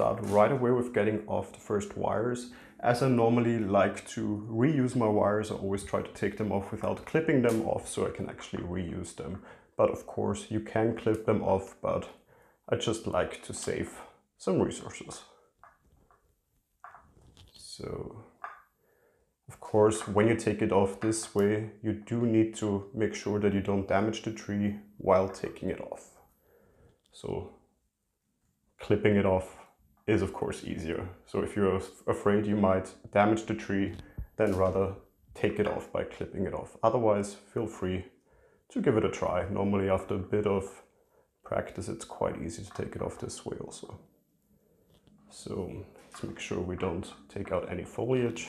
start right away with getting off the first wires. As I normally like to reuse my wires, I always try to take them off without clipping them off so I can actually reuse them. But of course you can clip them off, but I just like to save some resources. So of course, when you take it off this way, you do need to make sure that you don't damage the tree while taking it off. So clipping it off is of course easier. So if you're afraid you might damage the tree, then rather take it off by clipping it off. Otherwise, feel free to give it a try. Normally after a bit of practice, it's quite easy to take it off this way also. So let's make sure we don't take out any foliage.